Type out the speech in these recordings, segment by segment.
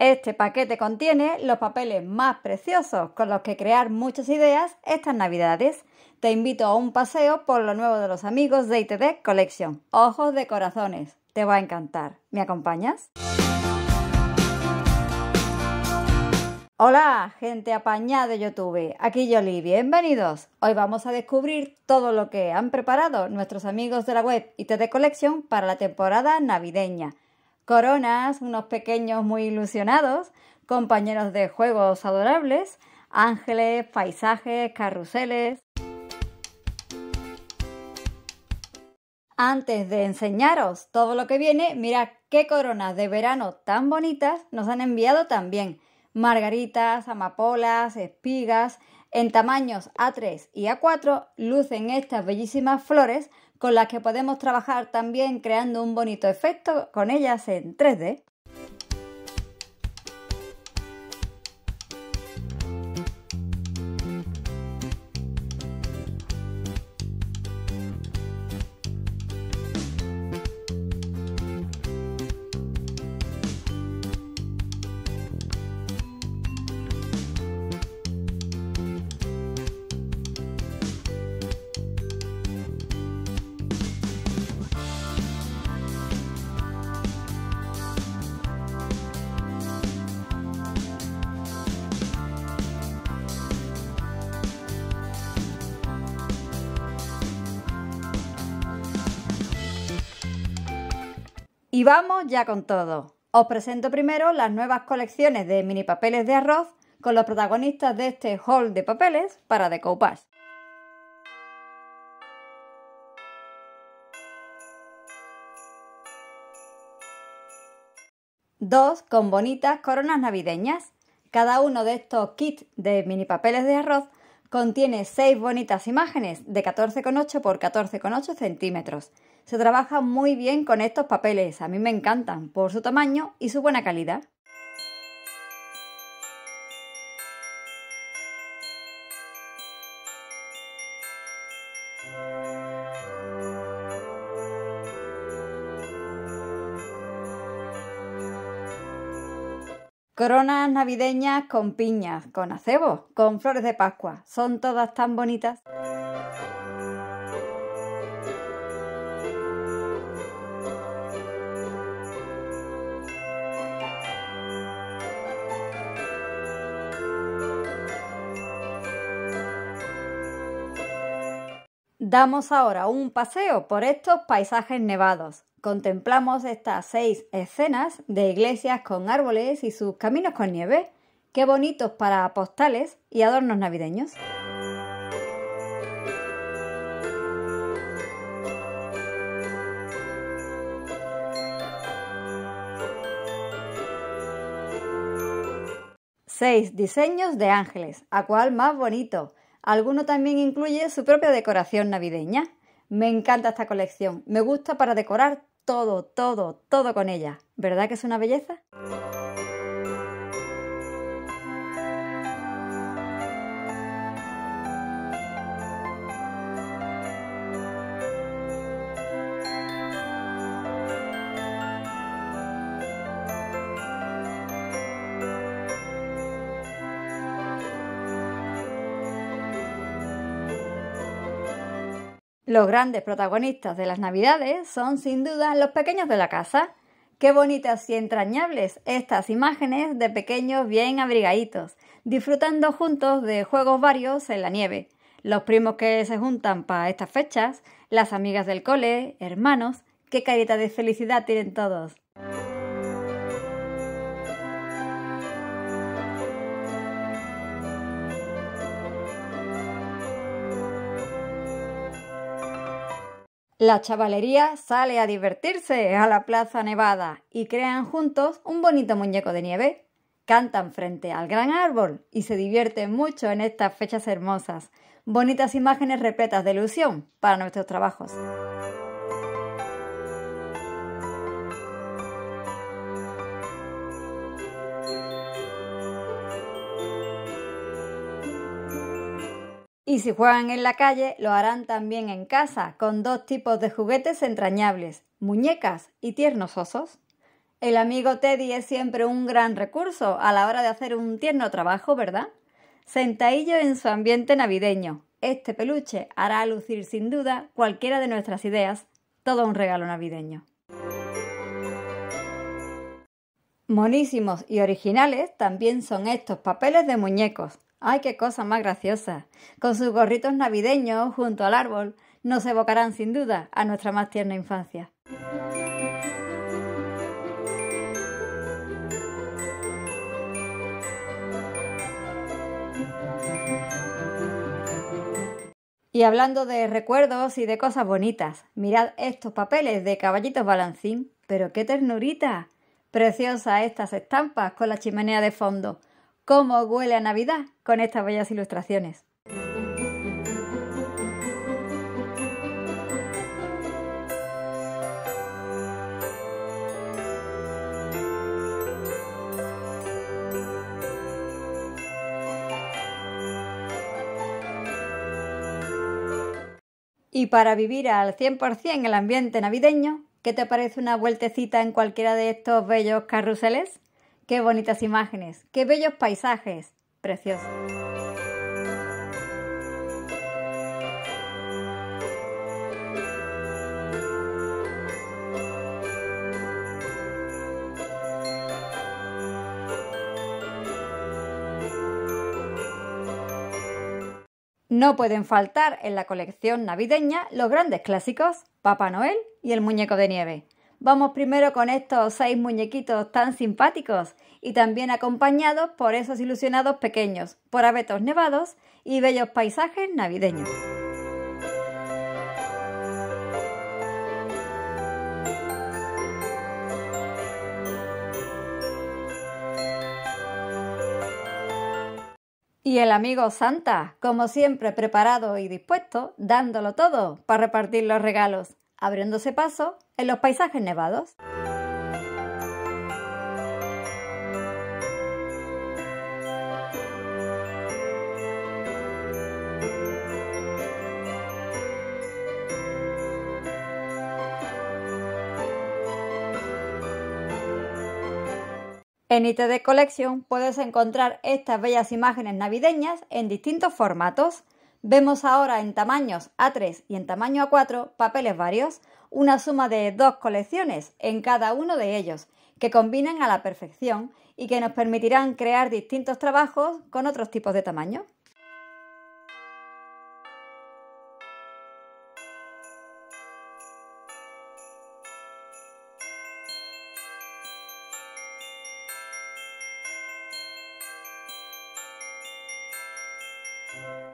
Este paquete contiene los papeles más preciosos con los que crear muchas ideas estas navidades. Te invito a un paseo por lo nuevo de los amigos de ITD Collection. Ojos de corazones. Te va a encantar. ¿Me acompañas? Hola, gente apañada de YouTube. Aquí Yoli, bienvenidos. Hoy vamos a descubrir todo lo que han preparado nuestros amigos de la web ITD Collection para la temporada navideña. Coronas, unos pequeños muy ilusionados, compañeros de juegos adorables, ángeles, paisajes, carruseles. Antes de enseñaros todo lo que viene, mirad qué coronas de verano tan bonitas nos han enviado también margaritas, amapolas, espigas. En tamaños A3 y A4 lucen estas bellísimas flores con las que podemos trabajar también creando un bonito efecto con ellas en 3D. Y vamos ya con todo. Os presento primero las nuevas colecciones de mini papeles de arroz con los protagonistas de este haul de papeles para decoupage. Dos con bonitas coronas navideñas. Cada uno de estos kits de mini papeles de arroz contiene seis bonitas imágenes de 14,8 x 14,8 centímetros se trabaja muy bien con estos papeles, a mí me encantan por su tamaño y su buena calidad. Coronas navideñas con piñas, con acebo, con flores de Pascua. Son todas tan bonitas. Damos ahora un paseo por estos paisajes nevados. Contemplamos estas seis escenas de iglesias con árboles y sus caminos con nieve. Qué bonitos para postales y adornos navideños. Seis diseños de ángeles, a cuál más bonito. Alguno también incluye su propia decoración navideña. Me encanta esta colección. Me gusta para decorar todo, todo, todo con ella. ¿Verdad que es una belleza? Los grandes protagonistas de las Navidades son sin duda los pequeños de la casa. Qué bonitas y entrañables estas imágenes de pequeños bien abrigaditos, disfrutando juntos de juegos varios en la nieve. Los primos que se juntan para estas fechas, las amigas del cole, hermanos, qué carita de felicidad tienen todos. La chavalería sale a divertirse a la Plaza Nevada y crean juntos un bonito muñeco de nieve. Cantan frente al gran árbol y se divierten mucho en estas fechas hermosas. Bonitas imágenes repletas de ilusión para nuestros trabajos. Y si juegan en la calle, lo harán también en casa, con dos tipos de juguetes entrañables, muñecas y tiernos osos. El amigo Teddy es siempre un gran recurso a la hora de hacer un tierno trabajo, ¿verdad? Sentadillo en su ambiente navideño. Este peluche hará lucir sin duda cualquiera de nuestras ideas, todo un regalo navideño. Monísimos y originales también son estos papeles de muñecos. ¡Ay, qué cosa más graciosa! Con sus gorritos navideños junto al árbol nos evocarán sin duda a nuestra más tierna infancia. Y hablando de recuerdos y de cosas bonitas, mirad estos papeles de caballitos balancín, pero qué ternurita. Preciosa estas estampas con la chimenea de fondo. ¿Cómo huele a Navidad con estas bellas ilustraciones? Y para vivir al 100% el ambiente navideño, ¿qué te parece una vueltecita en cualquiera de estos bellos carruseles? Qué bonitas imágenes, qué bellos paisajes, preciosos. No pueden faltar en la colección navideña los grandes clásicos, Papá Noel y el muñeco de nieve. Vamos primero con estos seis muñequitos tan simpáticos y también acompañados por esos ilusionados pequeños, por abetos nevados y bellos paisajes navideños. Y el amigo Santa, como siempre preparado y dispuesto, dándolo todo para repartir los regalos, abriéndose paso en los paisajes nevados. En ITD Collection puedes encontrar estas bellas imágenes navideñas en distintos formatos. Vemos ahora en tamaños A3 y en tamaño A4 papeles varios, una suma de dos colecciones en cada uno de ellos, que combinan a la perfección y que nos permitirán crear distintos trabajos con otros tipos de tamaño.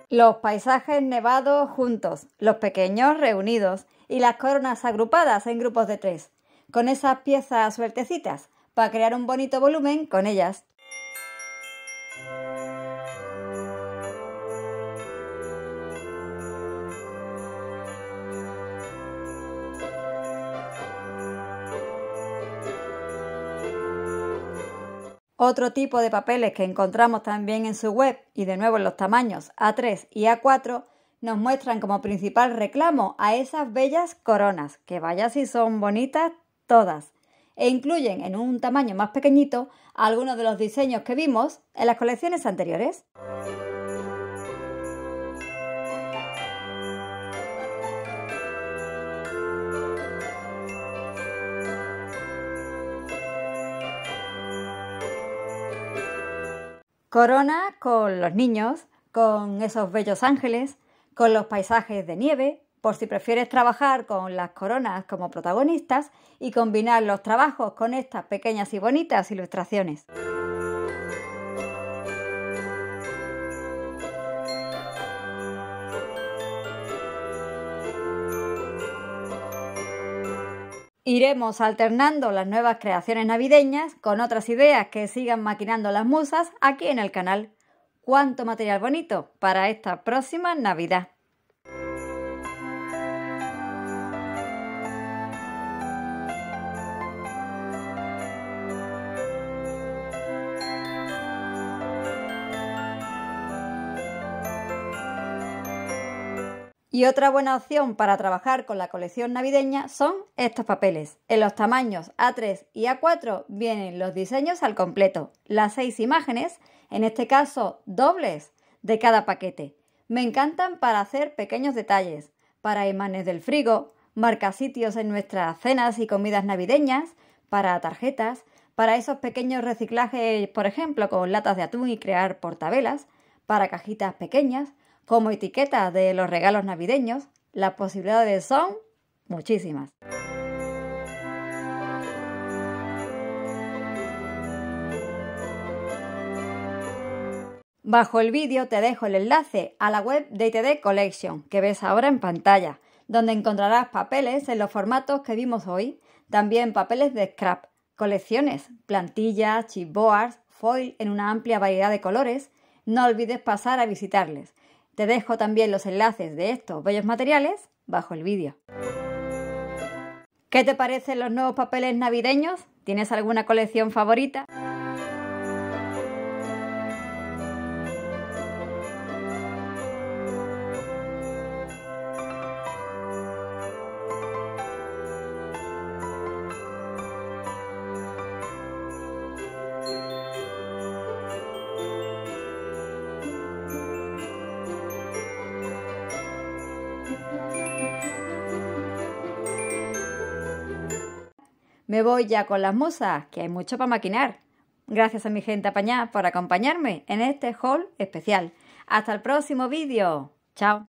Los paisajes nevados juntos, los pequeños reunidos y las coronas agrupadas en grupos de tres, con esas piezas sueltecitas, para crear un bonito volumen con ellas. Otro tipo de papeles que encontramos también en su web y de nuevo en los tamaños A3 y A4 nos muestran como principal reclamo a esas bellas coronas, que vaya si son bonitas todas, e incluyen en un tamaño más pequeñito algunos de los diseños que vimos en las colecciones anteriores. Corona con los niños, con esos bellos ángeles, con los paisajes de nieve, por si prefieres trabajar con las coronas como protagonistas y combinar los trabajos con estas pequeñas y bonitas ilustraciones. Iremos alternando las nuevas creaciones navideñas con otras ideas que sigan maquinando las musas aquí en el canal. ¡Cuánto material bonito para esta próxima Navidad! Y otra buena opción para trabajar con la colección navideña son estos papeles. En los tamaños A3 y A4 vienen los diseños al completo, las seis imágenes, en este caso dobles, de cada paquete. Me encantan para hacer pequeños detalles, para imanes del frigo, marcar sitios en nuestras cenas y comidas navideñas, para tarjetas, para esos pequeños reciclajes, por ejemplo, con latas de atún y crear portavelas, para cajitas pequeñas, como etiquetas de los regalos navideños, las posibilidades son muchísimas. Bajo el vídeo te dejo el enlace a la web de ITD Collection que ves ahora en pantalla, donde encontrarás papeles en los formatos que vimos hoy, también papeles de scrap, colecciones, plantillas, chipboards, foil en una amplia variedad de colores. No olvides pasar a visitarles. Te dejo también los enlaces de estos bellos materiales bajo el vídeo. ¿Qué te parecen los nuevos papeles navideños? ¿Tienes alguna colección favorita? Me voy ya con las musas, que hay mucho para maquinar. Gracias a mi gente apañada por acompañarme en este haul especial. Hasta el próximo vídeo. Chao.